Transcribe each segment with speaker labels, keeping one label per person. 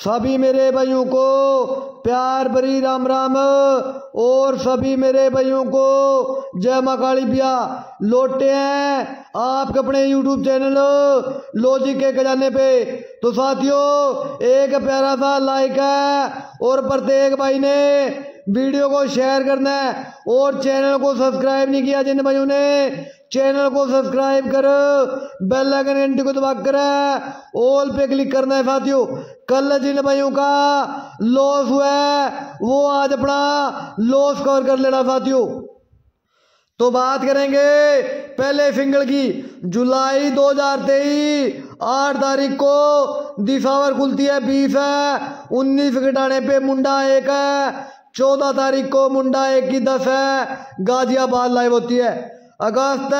Speaker 1: सभी मेरे भाइयों को प्यार भरी राम राम, और सभी मेरे भाइयों को जय माँ काली बिया लौटे हैं आपके अपने YouTube चैनल लॉजिक के खजाने पे। तो साथियों, एक प्यारा सा लाइक है, और प्रत्येक भाई ने वीडियो को शेयर करना है, और चैनल को सब्सक्राइब नहीं किया जिन भाइयों ने चैनल को सब्सक्राइब कर, बेल आइकन घंटी को दबा कर, ऑल पे क्लिक करना है साथियों। कल जिन भाइयों का लॉस हुआ है, वो आज अपना लॉस कवर कर लेना साथियों। तो बात करेंगे पहले सिंगल की। जुलाई 2023 आठ तारीख को दिशावर खुलती है, बीस है, उन्नीस घटाने पे मुंडा एक है, चौदह तारीख को मुंडा एक की दस है, गाजियाबाद लाइव होती है। अगस्त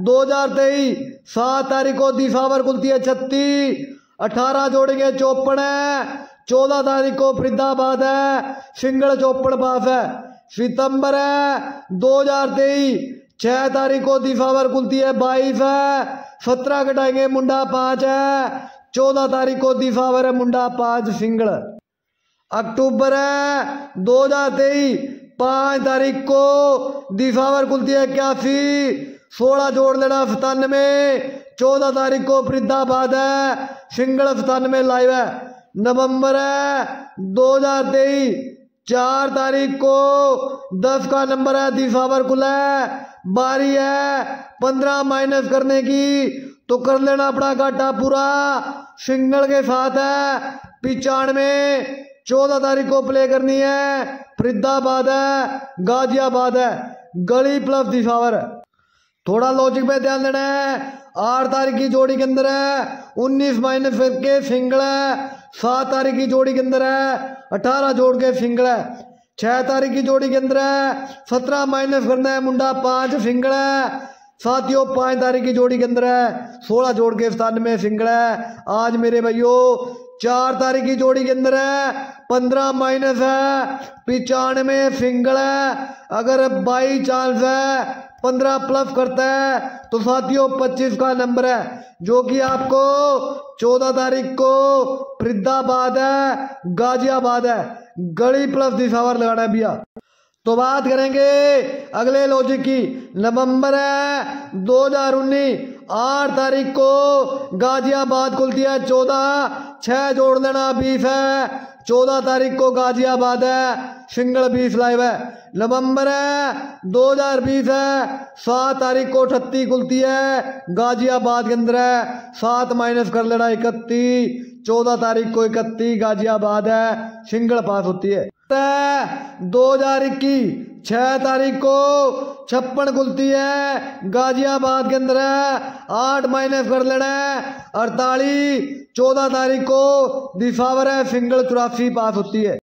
Speaker 1: दो हज़ार तेईस, सात तारीख को दिसावर खुलती है छत्तीस अठारह जोड़ेंगे चौपन है चौदह तारीख को फरीदाबाद है सिंगड़ चौपन पास है, सितंबर है, दो हज़ार तेईस, छह तारीख को दिसावर खुलती है बाईस है, सत्रह घटाएँगे मुंडा पाँच है, चौदह तारीख को दिसावर है मुंडा पाँच सिंगड़ अक्टूबर है, दो हज़ार तेईस पाँच तारीख को दिसावर कुलती है इक्यासी। सोलह जोड़ लेना सतानवे। चौदह तारीख को फरीदाबाद है। सिंगल सतानवे लाइव है। नवंबर है। दो हज़ार तेईस। चार तारीख को दस का नंबर है। दिसावर कुल है। बारी है। पंद्रह माइनस करने की। तो कर लेना अपना घाटा पूरा। सिंगल के साथ है। पिचानवे। चौदह तारीख को प्ले करनी है। फरीदाबाद है, गाजियाबाद है, गली प्लस दिशावर थोड़ा लॉजिक पे ध्यान देना है, आठ तारीख की जोड़ी के अंदर है, उन्नीस माइनस के सिंगल है, सात तारीख की जोड़ी के अंदर है, अठारह जोड़ के सिंगल है। छह तारीख की जोड़ी के अंदर है, सत्रह माइनस करना है मुंडा, पाँच सिंगल है। साथियों, पाँच तारीख की जोड़ी के अंदर है, सोलह जोड़ के स्थान में सिंगल है। आज मेरे भाइयों चार तारीख की जोड़ी के अंदर है, पंद्रह माइनस है, पिचानवे सिंगल है। अगर बाई चांस है, पंद्रह प्लस करता है तो साथियों पच्चीस का नंबर है, जो कि आपको चौदह तारीख को फरीदाबाद है, गाजियाबाद है। गड़ी प्लस दिशावर लगाना है भैया। तो बात करेंगे अगले लॉजिक की। नवंबर है, दो हज़ार उन्नीस, आठ तारीख को गाजियाबाद खुलती है, चौदह, छह जोड़ देना बीस है। चौदह तारीख को गाजियाबाद है, सिंगल बीस लाइव है। नवंबर है, दो हज़ार बीस है, सात तारीख को अठत्ती खुलती है, गाजियाबाद के अंदर है। सात माइनस कर लेना इकतीस चौदह तारीख को इकतीस गाजियाबाद है, सिंगल पास होती है। दो हज़ार इक्कीस छह तारीख को छप्पन खुलती है गाजियाबाद के अंदर है आठ माइनस कर लेना है। अड़तालीस, चौदह तारीख को दिसावर है सिंगल चौरासी पास होती है।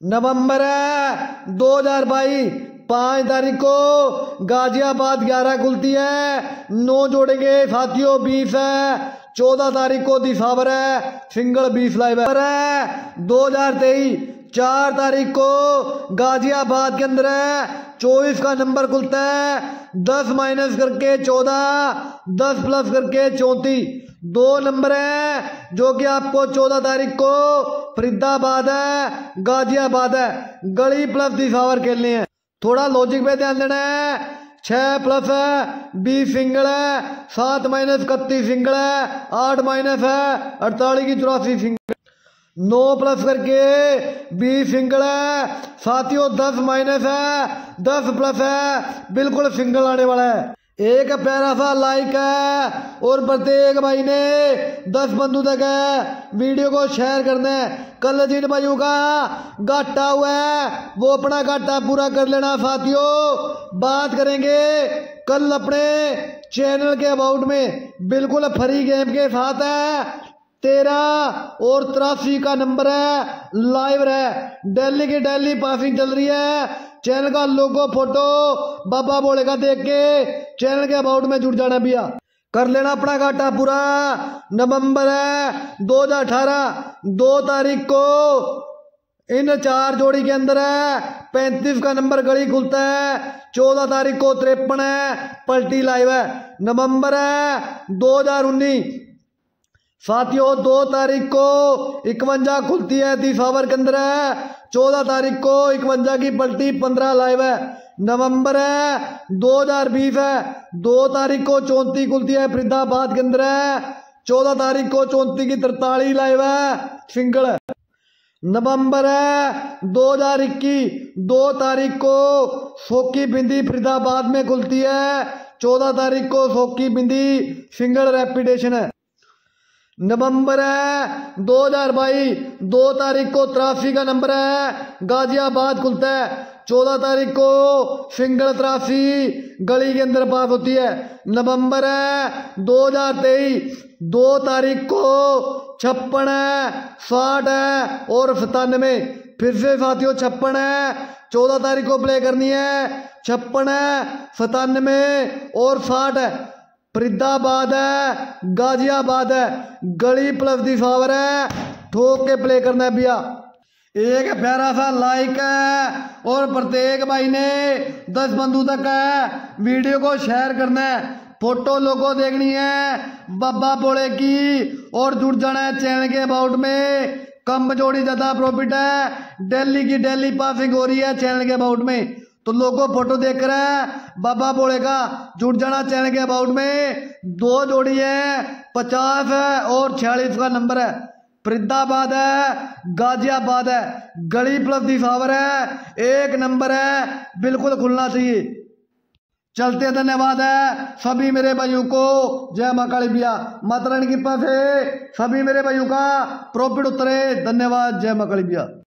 Speaker 1: नवंबर है, दो हज़ार बाईस, पाँच तारीख को गाजियाबाद ग्यारह खुलती है। नौ जोड़ेंगे, साथियों, बीस है। चौदह तारीख को दिसावर है सिंगल बीस लाइव है, दो हज़ार तेईस चार तारीख को गाजियाबाद के अंदर है। चौबीस का नंबर खुलता है। दस माइनस करके चौदह, दस प्लस करके चौंतीस। दो नंबर है जो कि आपको चौदह तारीख को फरीदाबाद है, गाजियाबाद है। गली प्लस दिशावर खेलनी है। थोड़ा लॉजिक पे ध्यान देना है। छह प्लस है, बीस सिंगल है। सात माइनस इकतीस सिंगल है। आठ माइनस है, अड़तालीस की चौरासी सिंगल नौ प्लस करके बीस सिंगल है। साथियों, दस माइनस है, दस प्लस है, बिल्कुल सिंगल आने वाला है। एक प्यारा सा लाइक है और प्रत्येक भाई ने दस बंधु तक है। वीडियो को शेयर करना है। कल जिन भाइयों का घाटा हुआ है, वो अपना घाटा पूरा कर लेना साथियों। बात करेंगे कल अपने चैनल के अबाउट में। बिल्कुल फ्री गेम के साथ है। तेरह और तिरासी का नंबर है लाइव है दिल्ली की डेली पासिंग चल रही है। चैनल का लोगो फ़ोटो बाबा बोले का देख के चैनल के अबाउट में जुड़ जाना भैया। कर लेना अपना घाटा पूरा। नवंबर है, दो हज़ार अठारह, दो तारीख को इन चार जोड़ी के अंदर है, पैंतीस का नंबर गली खुलता है, चौदह तारीख को तिरपन है, पलटी लाइव है। नवंबर है, दो हज़ार उन्नीस साथियों, दो तारीख को इकवंजा खुलती है दिसावर के अंदर। है चौदह तारीख को इकवंजा की पलटी पंद्रह लाइव है। नवंबर है, दो हज़ार बीस है। दो तारीख को चौंती खुलती है फरीदाबाद के अंदर। है चौदह तारीख को चौंती की तरतालीस लाइव है, सिंगल। है नवंबर है, दो हज़ार इक्कीस। दो तारीख को सोकी बिंदी फरीदाबाद में खुलती है। चौदह तारीख को सोकी बिंदी सिंगल रेपिटेशन है। नवंबर है, दो हज़ार बाईस, दो तारीख को त्राफी का नंबर है, गाजियाबाद खुलता है। चौदह तारीख को सिंगल त्राफी गली के अंदर पास होती है। नवंबर है, दो हज़ार तेईस, दो तारीख को छप्पन है, साठ है और सतानवे फिर से साथियों, छप्पन है, चौदह तारीख को प्ले करनी है, छप्पन है सतानवे और साठ है। फरीदाबाद है, गाजियाबाद है, गली प्लस दिसावर है, ठोक के प्ले करना है भैया। एक प्यारा सा लाइक है, और प्रत्येक भाई ने दस बंधु तक है, वीडियो को शेयर करना है। फ़ोटो लोगों देखनी है, बाबा बोले की, और जुड़ जाना है चैनल के अबाउट में। कम जोड़ी ज़्यादा प्रॉफिट है, डेली की डेली पासिंग हो रही है चैनल के अबाउट में। तो लोगों फ़ोटो देख रहे हैं। बाबा बोले का जुड़ जाना चैनल के अबाउट में। दो जोड़ी है, पचास है और छियालीस का नंबर है। फरीदाबाद है, गाजियाबाद है। गली प्लस दिसावर है। एक नंबर है, बिल्कुल खुलना चाहिए। चलते धन्यवाद है। सभी मेरे भाइयों को, जय माँ काली बिया माता रानी की कृपा से सभी मेरे भाइयों का प्रॉफिट उतरे। धन्यवाद, जय माँ काली बिया